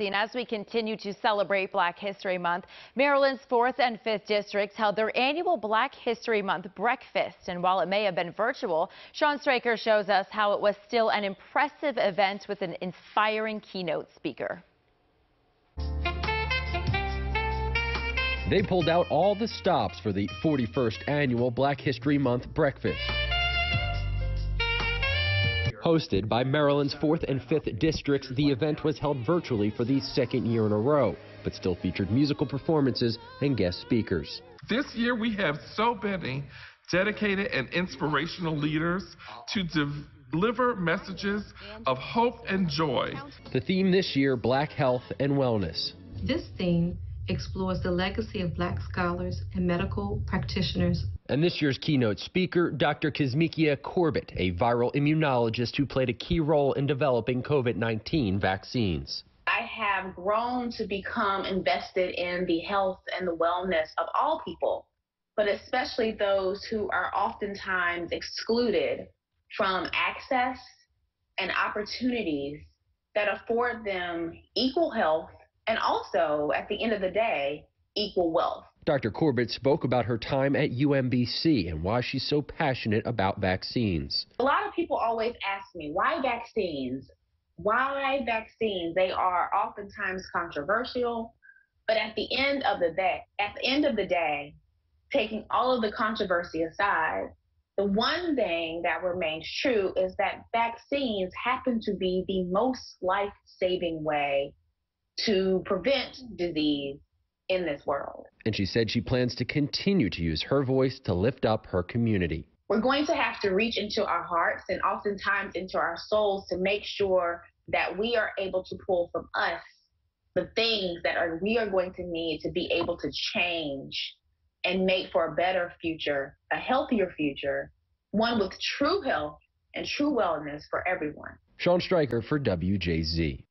And as we continue to celebrate Black History Month, Maryland's 4th and 5th districts held their annual Black History Month breakfast. And while it may have been virtual, Sean Stryker shows us how it was still an impressive event with an inspiring keynote speaker. They pulled out all the stops for the 41st annual Black History Month breakfast. Hosted by Maryland's 4th and 5th districts, the event was held virtually for the second year in a row, but still featured musical performances and guest speakers. This year we have so many dedicated and inspirational leaders to deliver messages of hope and joy. The theme this year, Black Health and Wellness. This theme explores the legacy of black scholars and medical practitioners. And this year's keynote speaker, Dr. Kizzmekia Corbett, a viral immunologist who played a key role in developing COVID-19 vaccines. I have grown to become invested in the health and the wellness of all people, but especially those who are oftentimes excluded from access and opportunities that afford them equal health and also, at the end of the day, equal wealth. Dr. Corbett spoke about her time at UMBC and why she's so passionate about vaccines. A lot of people always ask me, why vaccines? Why vaccines? They are oftentimes controversial, but at the end of the day, at the end of the day, taking all of the controversy aside, the one thing that remains true is that vaccines happen to be the most life-saving way to prevent disease in this world. And she said she plans to continue to use her voice to lift up her community. We're going to have to reach into our hearts and oftentimes into our souls to make sure that we are able to pull from us the things that are we are going to need to be able to change and make for a better future, a healthier future, one with true health and true wellness for everyone. Sean Stryker for WJZ.